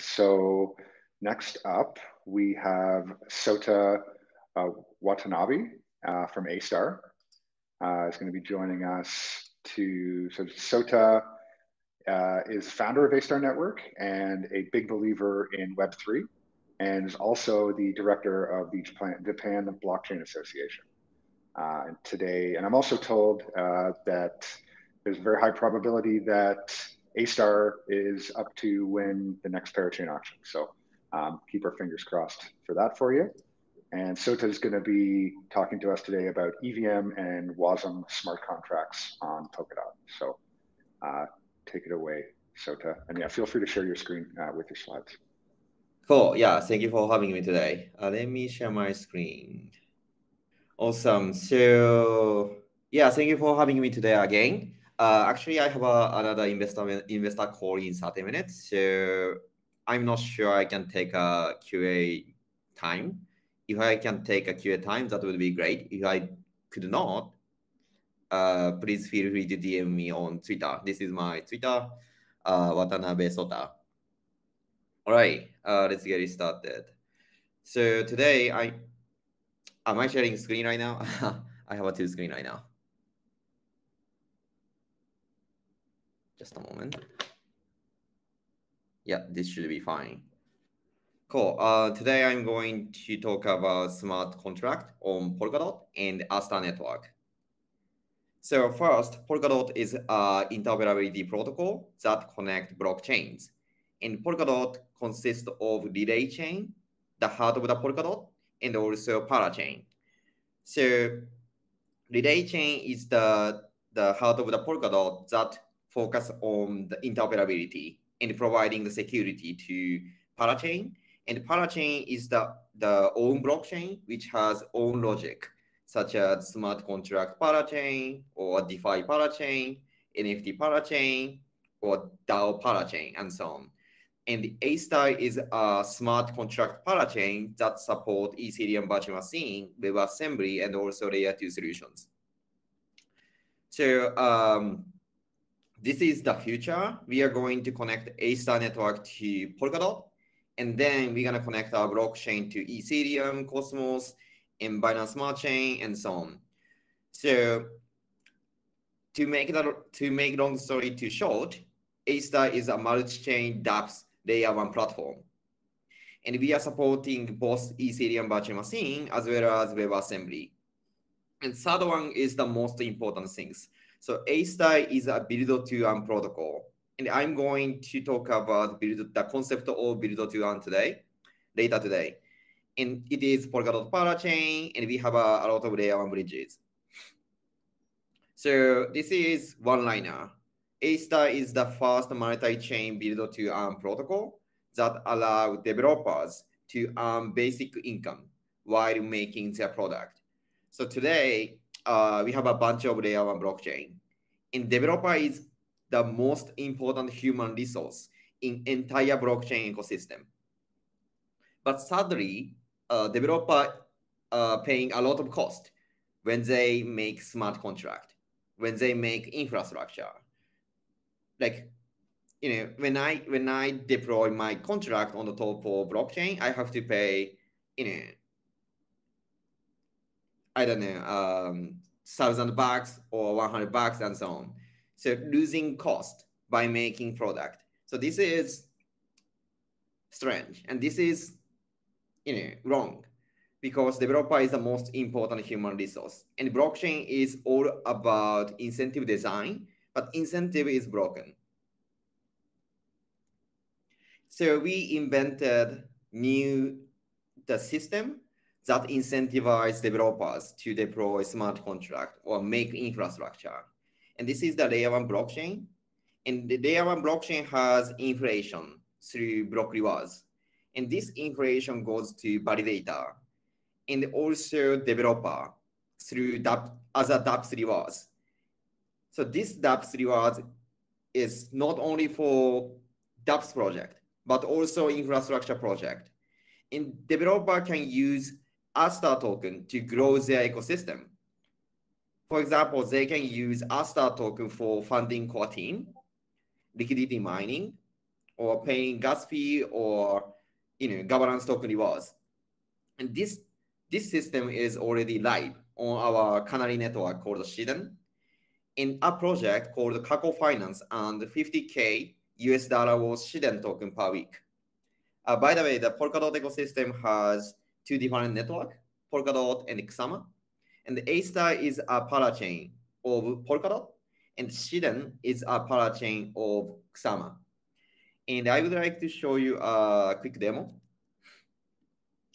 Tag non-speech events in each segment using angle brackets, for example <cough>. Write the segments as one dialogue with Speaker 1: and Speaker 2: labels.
Speaker 1: So next up, we have Sota uh, Watanabe uh, from Astar. Uh, is going to be joining us to, so Sota uh, is founder of Astar Network and a big believer in Web3 and is also the director of the Japan Blockchain Association. Uh, and today, and I'm also told uh, that there's a very high probability that Astar is up to win the next parachain auction. So um, keep our fingers crossed for that for you. And Sota is going to be talking to us today about EVM and WASM smart contracts on Polkadot. So uh, take it away, Sota. And yeah, feel free to share your screen uh, with your slides.
Speaker 2: Cool. Yeah, thank you for having me today. Uh, let me share my screen. Awesome. So yeah, thank you for having me today again. Uh, actually, I have a, another investor investor call in 30 minutes, so I'm not sure I can take a QA time. If I can take a QA time, that would be great. If I could not, uh, please feel free to DM me on Twitter. This is my Twitter, uh, Watanabe Sota. All right, uh, let's get it started. So today, I am I sharing screen right now? <laughs> I have a two screen right now. Just a moment. Yeah, this should be fine. Cool. Uh, today I'm going to talk about smart contract on Polkadot and Astar network. So first, Polkadot is an interoperability protocol that connect blockchains. And Polkadot consists of relay chain, the heart of the Polkadot, and also parachain. So relay chain is the, the heart of the Polkadot that focus on the interoperability and providing the security to parachain. And parachain is the, the own blockchain, which has own logic, such as smart contract parachain or DeFi parachain, NFT parachain, or DAO parachain, and so on. And the Astar is a smart contract parachain that support Ethereum virtual machine, WebAssembly, and also layer two solutions. So um, this is the future. We are going to connect Astar network to Polkadot, and then we're going to connect our blockchain to Ethereum, Cosmos, and Binance Smart Chain, and so on. So to make that to make long story too short, Astar is a multi-chain dApps layer one platform. And we are supporting both Ethereum virtual machine as well as WebAssembly. And third one is the most important things. So Astar is a build to earn protocol. And I'm going to talk about build, the concept of build to earn today, later today. And it is Polkadot parachain, and we have a, a lot of layer one bridges. So this is one liner. Astar is the first multi-chain build to earn protocol that allow developers to earn basic income while making their product. So today, uh, we have a bunch of layer one blockchain. And developer is the most important human resource in entire blockchain ecosystem. But sadly, uh, developer uh, paying a lot of cost when they make smart contract, when they make infrastructure. Like, you know, when I when I deploy my contract on the top of blockchain, I have to pay, you know, I don't know, um, thousand bucks or 100 bucks and so on. So losing cost by making product. So this is strange. And this is, you know, wrong because developer is the most important human resource. And blockchain is all about incentive design, but incentive is broken. So we invented new the system that incentivize developers to deploy smart contract or make infrastructure. And this is the layer one blockchain. And the layer one blockchain has inflation through block rewards. And this inflation goes to validator and also developer through DApp, other dApps rewards. So this dApps rewards is not only for dApps project, but also infrastructure project. And developer can use Astar token to grow their ecosystem. For example, they can use Astar token for funding core team, liquidity mining, or paying gas fee or you know governance token rewards. And this this system is already live on our Canary network called Shiden. In a project called Kaco Finance and 50k US dollar worth Shiden token per week. Uh, by the way, the Polkadot ecosystem has two different networks, Polkadot and Kusama. And the Astar is a parachain of Polkadot, and Shiden is a parachain of Kusama. And I would like to show you a quick demo.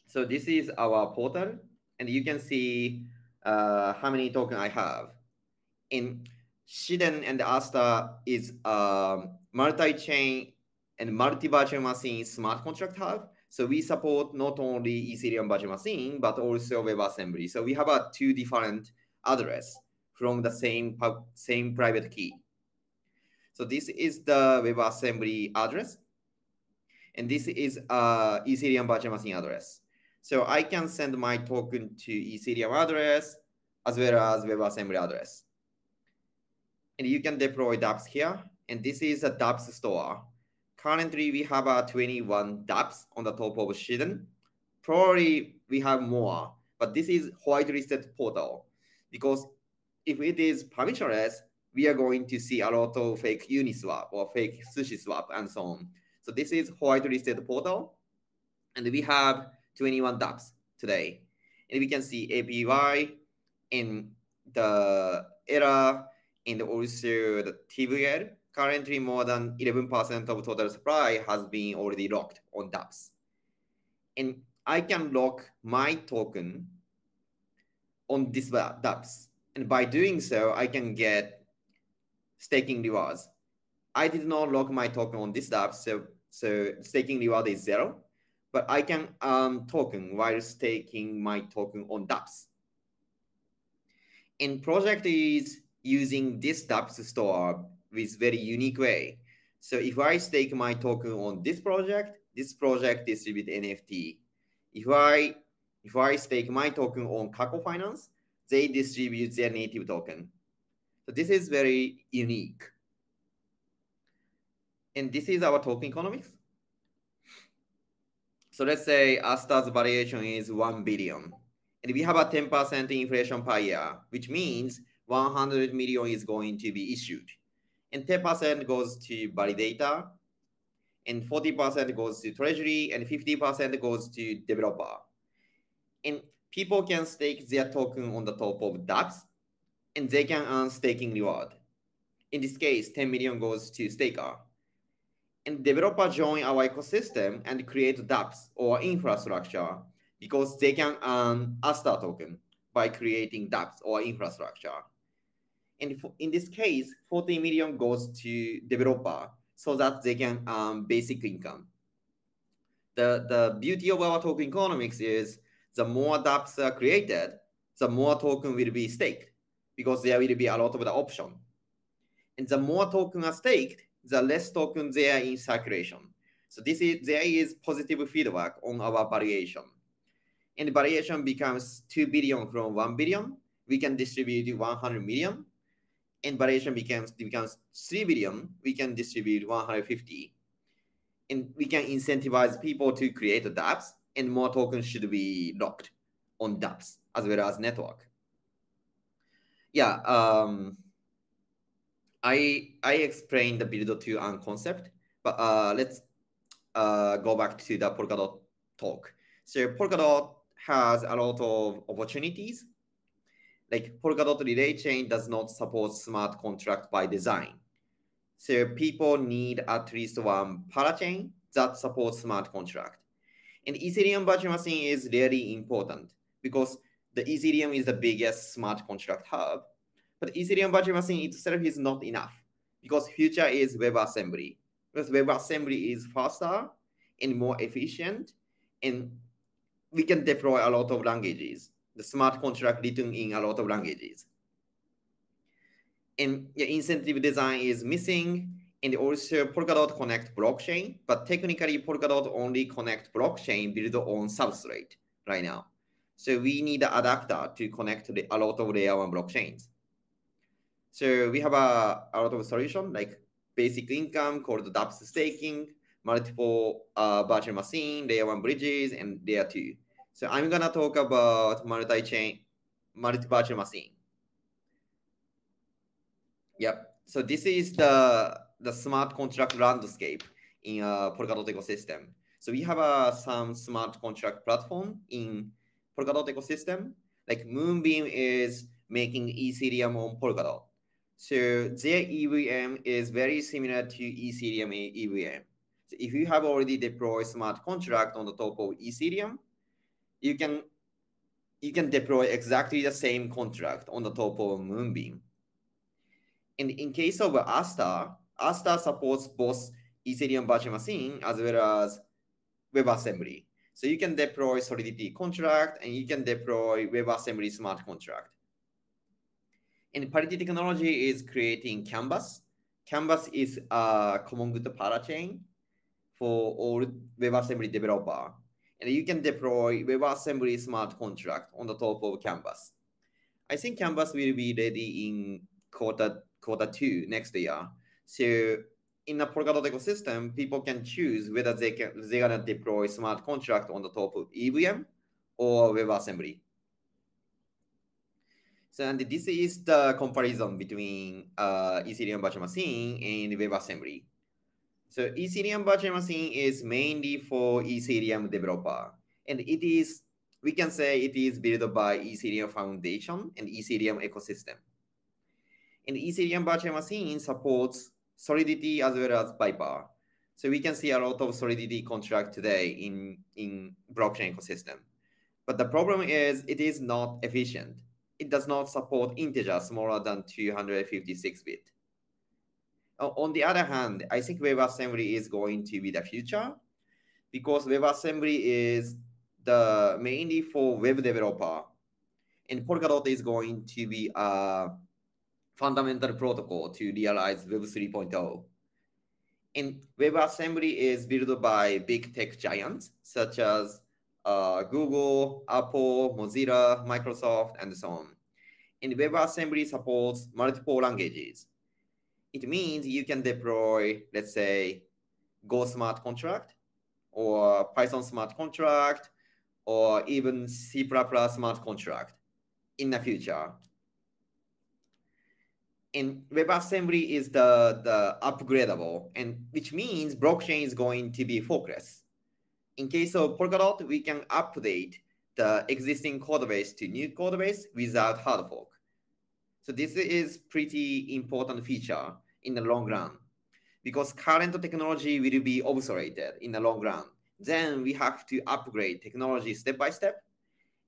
Speaker 2: So this is our portal, and you can see uh, how many tokens I have. In Shiden and Astar is a multi-chain and multi-virtual machine smart contract hub. So we support not only Ethereum virtual machine, but also WebAssembly. So we have a two different address from the same, same private key. So this is the WebAssembly address. And this is a Ethereum virtual machine address. So I can send my token to Ethereum address as well as WebAssembly address. And you can deploy dApps here. And this is a dApps store. Currently, we have uh, 21 dApps on the top of Shiden. Probably we have more, but this is whitelisted portal because if it is permissionless, we are going to see a lot of fake Uniswap or fake SushiSwap and so on. So this is whitelisted portal, and we have 21 dApps today. And we can see APY in the error and also the TVL. Currently, more than 11% of total supply has been already locked on dApps. And I can lock my token on this dApps. And by doing so, I can get staking rewards. I did not lock my token on this dApp, so, so staking reward is zero but I can earn token while staking my token on dApps. And project is using this dApps store with very unique way. So if I stake my token on this project, this project distribute NFT. If I if I stake my token on Kaco Finance, they distribute their native token. So this is very unique. And this is our token economics. So let's say Astar's valuation is 1 billion. And we have a 10% inflation per year, which means 100 million is going to be issued. And 10% goes to validator, and 40% goes to treasury, and 50% goes to developer. And people can stake their token on the top of dApps, and they can earn staking reward. In this case, 10 million goes to staker and developer join our ecosystem and create dApps or infrastructure because they can earn Astar token by creating dApps or infrastructure. And in this case, 40 million goes to developer so that they can earn basic income. The, the beauty of our token economics is the more dApps are created, the more token will be staked because there will be a lot of the option. And the more token are staked, the less token there in circulation. So this is there is positive feedback on our valuation. And valuation becomes 2 billion from 1 billion. We can distribute 100 million. And valuation becomes becomes 3 billion. We can distribute 150. And we can incentivize people to create dApps and more tokens should be locked on dApps as well as network. Yeah. Um, I I explained the build to earn concept, but uh, let's uh, go back to the Polkadot talk. So Polkadot has a lot of opportunities. Like Polkadot Relay Chain does not support smart contract by design. So people need at least one parachain that supports smart contract. And Ethereum virtual machine is really important because the Ethereum is the biggest smart contract hub but Ethereum virtual machine itself is not enough because future is WebAssembly. Because WebAssembly is faster and more efficient, and we can deploy a lot of languages. The smart contract written in a lot of languages. And the incentive design is missing, and also Polkadot connect blockchain, but technically Polkadot only connect blockchain built on substrate right now. So we need an adapter to connect to a lot of layer one blockchains. So we have a, a lot of solution like basic income called dApps staking, multiple uh, virtual machine, layer one bridges, and layer two. So I'm gonna talk about multi-chain, multi-virtual machine. Yep. So this is the the smart contract landscape in a Polkadot ecosystem. So we have uh, some smart contract platform in Polkadot ecosystem. Like Moonbeam is making Ethereum on Polkadot. So their EVM is very similar to Ethereum EVM. So if you have already deployed smart contract on the top of Ethereum, you can you can deploy exactly the same contract on the top of Moonbeam. And in case of Astar, Astar supports both Ethereum virtual machine as well as WebAssembly. So you can deploy Solidity contract and you can deploy WebAssembly smart contract. And Parity Technology is creating Canvas. Canvas is a common good parachain for all WebAssembly developer. And you can deploy WebAssembly smart contract on the top of Canvas. I think Canvas will be ready in quarter quarter two next year. So in a Polkadot ecosystem, people can choose whether they can they're gonna deploy smart contract on the top of EVM or WebAssembly. So and this is the comparison between uh, Ethereum virtual machine and WebAssembly. So Ethereum virtual machine is mainly for Ethereum developer, and it is we can say it is built by Ethereum Foundation and Ethereum ecosystem. And Ethereum virtual machine supports Solidity as well as Vyper. So we can see a lot of Solidity contract today in, in blockchain ecosystem. But the problem is it is not efficient. It does not support integers smaller than 256 bit. On the other hand, I think WebAssembly is going to be the future because WebAssembly is the mainly for web developer and Polkadot is going to be a fundamental protocol to realize Web 3.0. And WebAssembly is built by big tech giants such as uh, Google, Apple, Mozilla, Microsoft, and so on. And WebAssembly supports multiple languages. It means you can deploy, let's say, Go smart contract or Python smart contract or even C++ smart contract in the future and WebAssembly is the, the upgradable, and which means blockchain is going to be forkless. In case of Polkadot, we can update the existing code base to new code base without hard fork. So this is pretty important feature in the long run because current technology will be obsoleted in the long run. Then we have to upgrade technology step by step.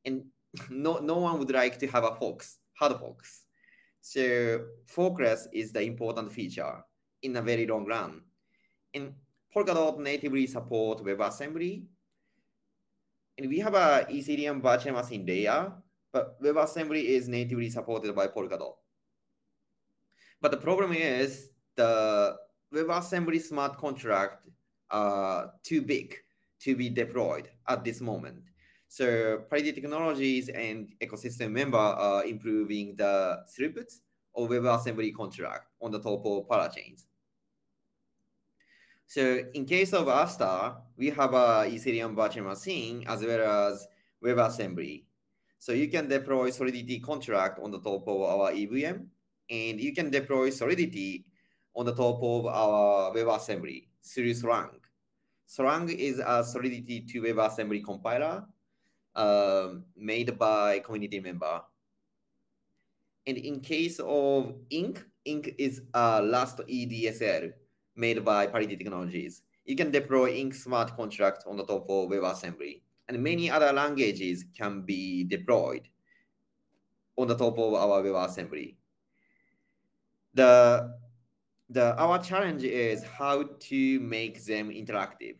Speaker 2: And <laughs> no, no one would like to have a fox, hard fox. So forkless is the important feature in a very long run. And Polkadot natively support WebAssembly. And we have a Ethereum virtual machine layer, but WebAssembly is natively supported by Polkadot. But the problem is the WebAssembly smart contract are too big to be deployed at this moment. So Parity Technologies and ecosystem member are improving the throughput of WebAssembly contract on the top of parachains. So in case of Astar, we have a Ethereum virtual machine as well as WebAssembly. So you can deploy Solidity contract on the top of our EVM, and you can deploy Solidity on the top of our WebAssembly through Solang. Solang is a Solidity to WebAssembly compiler um, made by community member. And in case of Ink, Ink is a Rust EDSL made by Parity Technologies. You can deploy Ink smart contract on the top of WebAssembly. And many other languages can be deployed on the top of our WebAssembly. The, the, our challenge is how to make them interactive.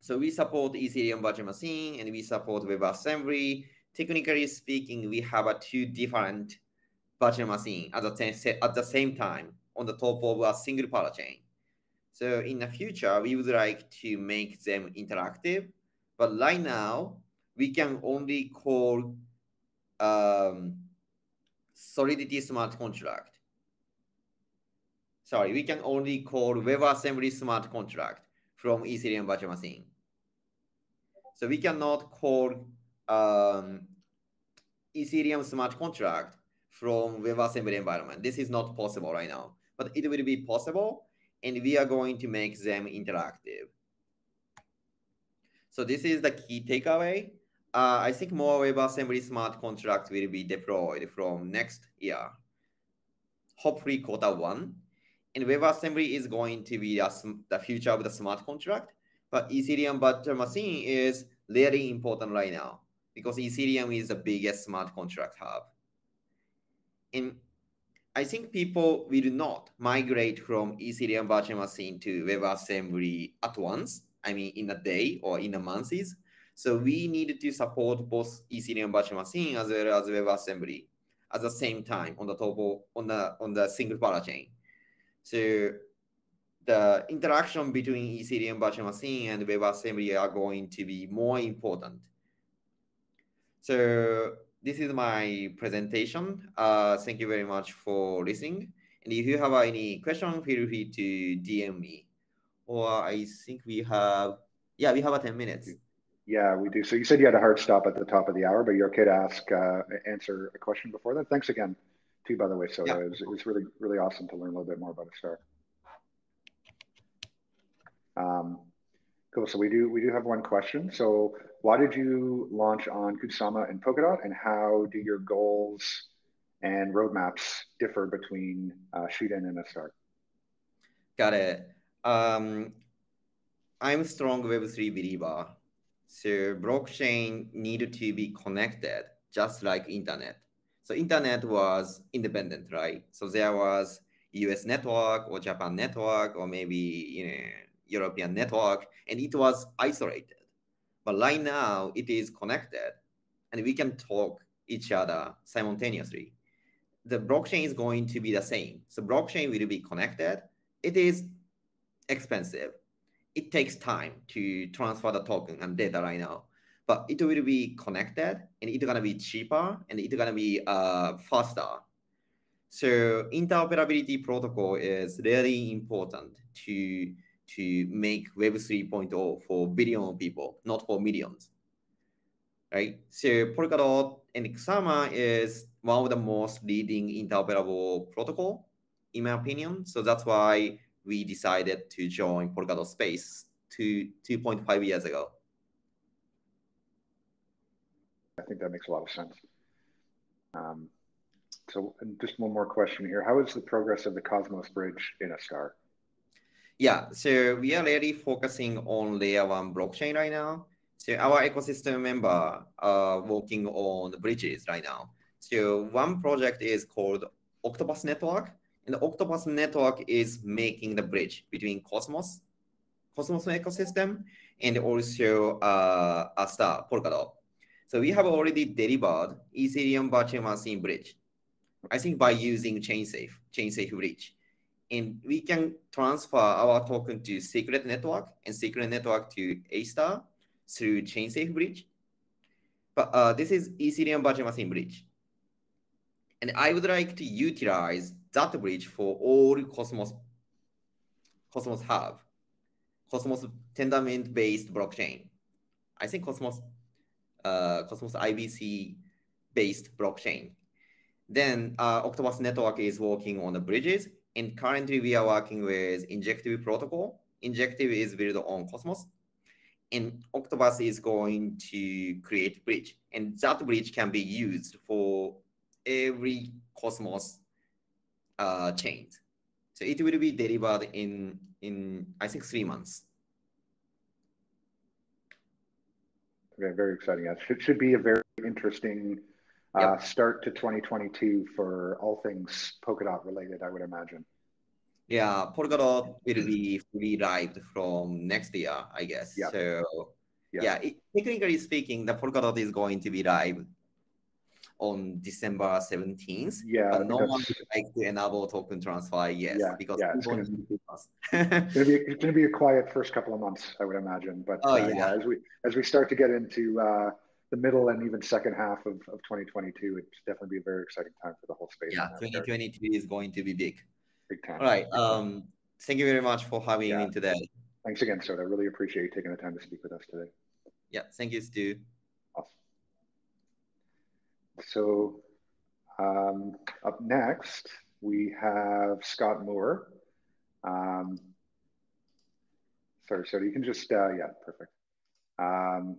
Speaker 2: So we support Ethereum virtual machine and we support WebAssembly. Technically speaking, we have a two different virtual machine at the, at the same time on the top of a single parachain. So in the future, we would like to make them interactive, but right now we can only call um, Solidity smart contract. Sorry, we can only call WebAssembly smart contract from Ethereum virtual machine. So we cannot call um, Ethereum smart contract from WebAssembly environment. This is not possible right now, but it will be possible, and we are going to make them interactive. So this is the key takeaway. Uh, I think more WebAssembly smart contracts will be deployed from next year, hopefully quarter one. And WebAssembly is going to be a, the future of the smart contract, but Ethereum virtual machine is really important right now because Ethereum is the biggest smart contract hub. And I think people will not migrate from Ethereum virtual machine to WebAssembly at once. I mean, in a day or in a month. is So we need to support both Ethereum virtual machine as well as WebAssembly at the same time on the top of, on the on the single parachain. So the interaction between Ethereum virtual machine and WebAssembly are going to be more important. So this is my presentation. Uh, thank you very much for listening. And if you have any question, feel free to DM me. Or I think we have, yeah, we have a 10 minutes.
Speaker 1: Yeah, we do. So you said you had a hard stop at the top of the hour, but you're okay to ask, uh, answer a question before that. Thanks again, too, by the way. So yeah. it, was, it was really, really awesome to learn a little bit more about Astar. Um, cool. So we do we do have one question. So why did you launch on Kusama and Polkadot, and how do your goals and roadmaps differ between uh, Shiden and Astar?
Speaker 2: Got it. Um, I'm strong Web3 believer. So blockchain needed to be connected, just like internet. So internet was independent, right? So there was US network or Japan network or maybe you know European network, and it was isolated. But right now, it is connected, and we can talk each other simultaneously. The blockchain is going to be the same. So blockchain will be connected. It is expensive. It takes time to transfer the token and data right now, but it will be connected and it's gonna be cheaper and it's gonna be uh, faster. So interoperability protocol is really important to to make Web 3.0 for billion people, not for millions. Right? So Polkadot and Kusama is one of the most leading interoperable protocol, in my opinion. So that's why we decided to join Polkadot Space two, 2.5 years ago.
Speaker 1: I think that makes a lot of sense. Um, so just one more question here. How is the progress of the Cosmos Bridge in Astar?
Speaker 2: Yeah, so we are really focusing on layer one blockchain right now. So our ecosystem member are working on the bridges right now. So one project is called Octopus Network, and the Octopus Network is making the bridge between Cosmos, Cosmos ecosystem, and also uh, Astar, Polkadot. So we have already delivered Ethereum virtual machine bridge. I think by using ChainSafe, ChainSafe bridge and we can transfer our token to secret network and secret network to Astar through ChainSafe bridge. But uh, this is Ethereum virtual machine bridge. And I would like to utilize that bridge for all Cosmos Cosmos have Cosmos Tendermint based blockchain. I think Cosmos uh, Cosmos IBC based blockchain. Then uh, Octopus Network is working on the bridges and currently we are working with Injective protocol. Injective is built on Cosmos. And Octopus is going to create bridge. And that bridge can be used for every Cosmos uh, chain. So it will be delivered in, in I think, three months.
Speaker 1: Okay, very exciting. It should, should be a very interesting uh, yep. start to 2022 for all things Polkadot related, I would imagine.
Speaker 2: Yeah, Polkadot will be fully live from next year, I guess. Yep. So, yep. yeah, it, technically speaking, the Polkadot is going to be live on December 17th.
Speaker 1: Yeah.
Speaker 2: But no one would like to enable token transfer yet yeah, because
Speaker 1: yeah, it's going to be, <laughs> it's going to be a quiet first couple of months, I would imagine. But oh, uh, yeah. yeah. as we as we start to get into uh, the middle and even second half of, of 2022, it's definitely be a very exciting time for the whole space.
Speaker 2: Yeah, 2022 is going to be big.
Speaker 1: Big time.
Speaker 2: All right. Um, thank you very much for having yeah. me today.
Speaker 1: thanks again, Sota. I really appreciate you taking the time to speak with us today.
Speaker 2: Yeah, thank you, Stu.
Speaker 1: So um, up next, we have Scott Moore. Um, sorry, so you can just, uh, yeah, perfect. Um,